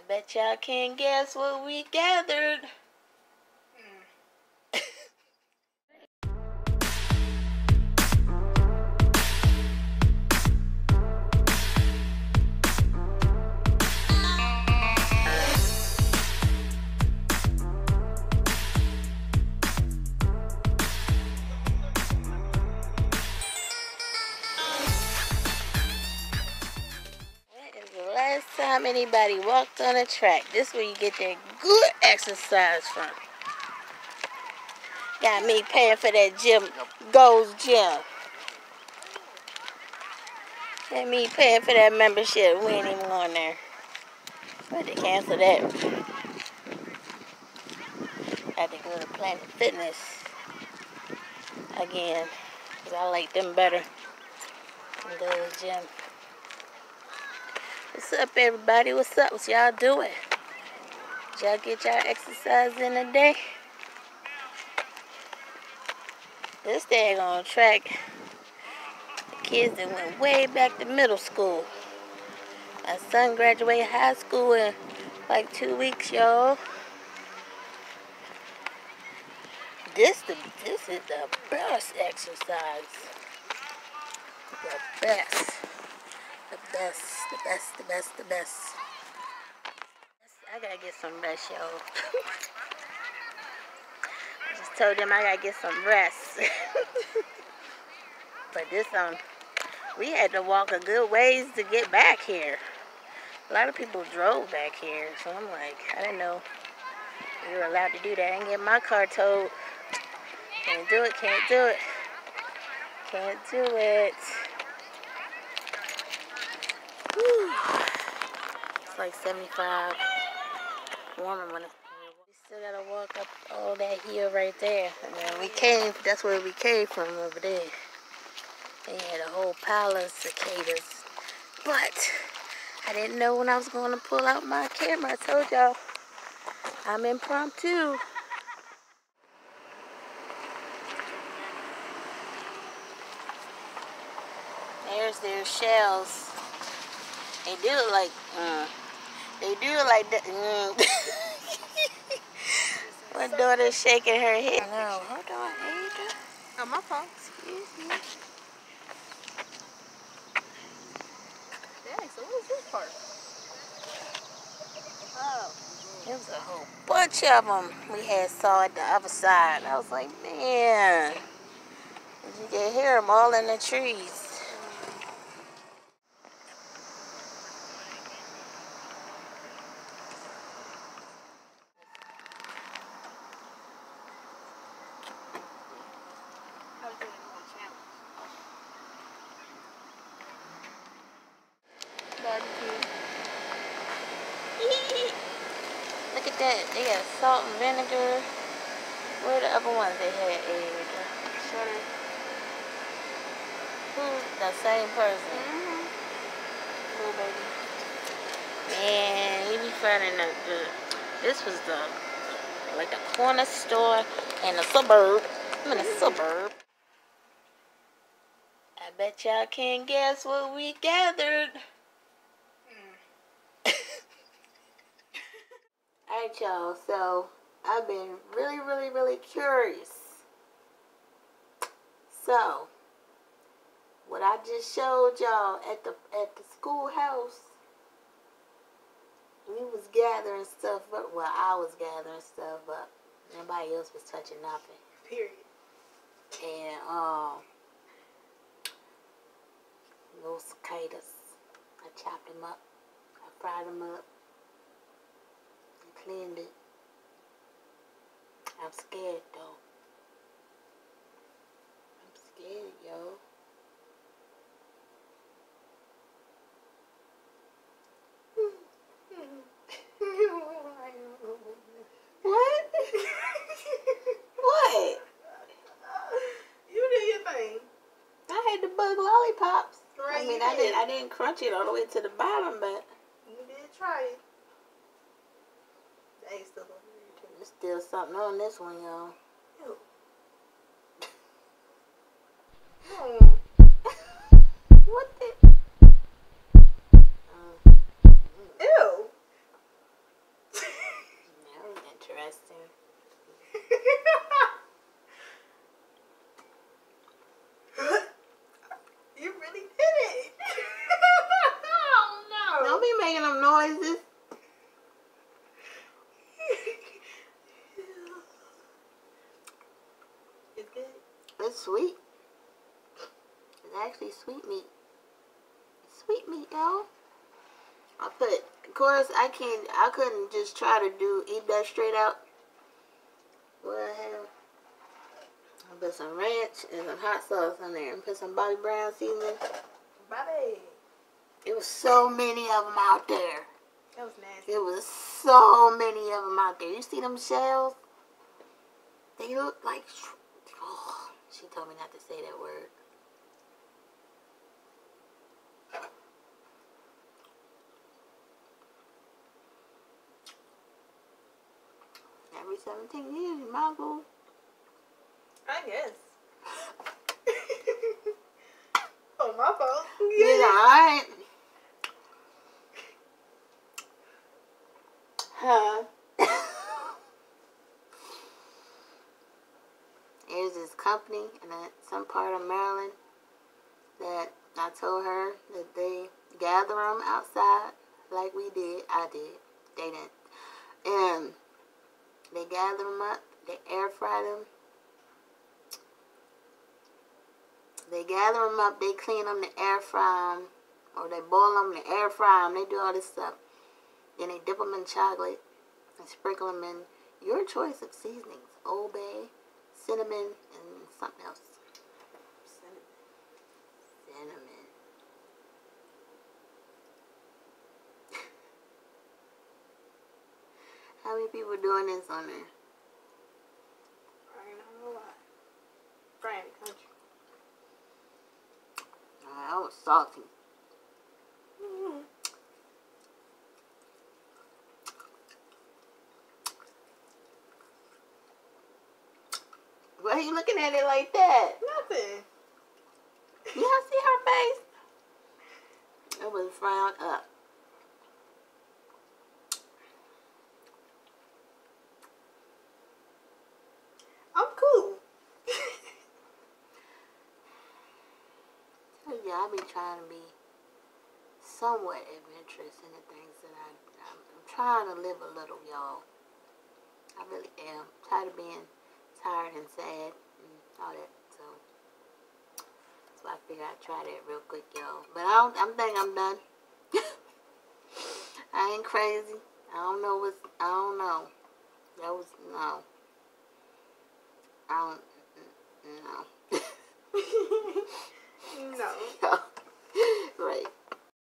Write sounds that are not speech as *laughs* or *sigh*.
I bet y'all can't guess what we gathered. Time anybody walked on a track? This where you get that good exercise from. Got me paying for that gym, Gold's Gym. Got me paying for that membership. We ain't even going there. But to cancel that. Had to go to Planet Fitness again. Cause I like them better than Gold's Gym. What's up, everybody? What's up? What y'all doing? Did y'all get y'all exercise in a day? This day on track. The kids that went way back to middle school. My son graduated high school in like two weeks, y'all. This the this is the best exercise. The best. Best, the best, the best, the best. I gotta get some rest, y'all. I just told them I gotta get some rest. *laughs* but this um, we had to walk a good ways to get back here. A lot of people drove back here, so I'm like, I didn't know we were allowed to do that. Didn't get my car towed. Can't do it, can't do it. Can't do it. It's like 75. Warmer when. We still gotta walk up all that hill right there. And then we came, that's where we came from over there. They had a whole pile of cicadas. But I didn't know when I was to pull out my camera. I told y'all I'm impromptu. There's their shells. They do look like, mm, they do look like that. Mm. *laughs* My daughter's shaking her head. No, hold on, Ada. Oh, my fault. Excuse me. Dang, so what is this part? Oh, there was a whole bunch of them we had saw at the other side. I was like, man, you can hear them all in the trees. I was doing it on challenge. Barbecue. *laughs* Look at that. They got salt and vinegar. Where are the other ones they had? Ada? Shutter. Who's the same person? Mm-hmm. Little baby. Man, you be finding the, the this was the like the corner store in the suburb. I'm in a suburb. I bet y'all can't guess what we gathered. Alright y'all, so I've been really, really, really curious. So what I just showed y'all at the at the schoolhouse we was gathering stuff up. Well, I was gathering stuff up. Nobody else was touching nothing. Period. And um, little cicadas. I chopped them up. I fried them up. It. I'm scared though. I'm scared, yo. *laughs* What? *laughs* what? you did your thing. I had the bug lollipops. I mean, I didn't. I didn't crunch it all the way to the bottom, but You did try it. There's still something on this one, y'all. Ew. No. What the? Uh, Ew. noises. it's good. It's sweet. It's actually sweet meat. Sweet meat, y'all. I put, of course, I can't, I couldn't just try to do, eat that straight out. What I have, I put some ranch and some hot sauce in there and put some Bobby Brown seasoning. Bobby. It was so many of them out there. That was nasty. It was so many of them out there. You see them shells? They look like. Told me not to say that word. Every 17 years, you might as well. I guess. oh, my fault. Yeah, alright. Huh? There's this company in some part of Maryland that I told her that they gather them outside like we did. I did. They didn't. And they gather them up. They air fry them. They gather them up. They clean them. They air fry them. Or they boil them. They air fry them. They do all this stuff. Then they dip them in chocolate and sprinkle them in your choice of seasonings. Old Bay, cinnamon, and something else. Cinnamon. *laughs* How many people doing this on there? I ain't gonna lie. Granny country. That was salty. Mm. Why are you looking at it like that? Nothing. Don't see her face? It was frowned up. I'm cool. *laughs* So yeah, I be trying to be somewhat adventurous in the things that I, I'm, I'm trying to live a little, y'all. I really am. tired of being tired and sad and all that. So that's why I figured I'd try that real quick, y'all. But I don't, I'm think I'm done. *laughs* I ain't crazy. I don't know what's, I don't know. That was, no. I don't, no. *laughs* *laughs* no. So, right.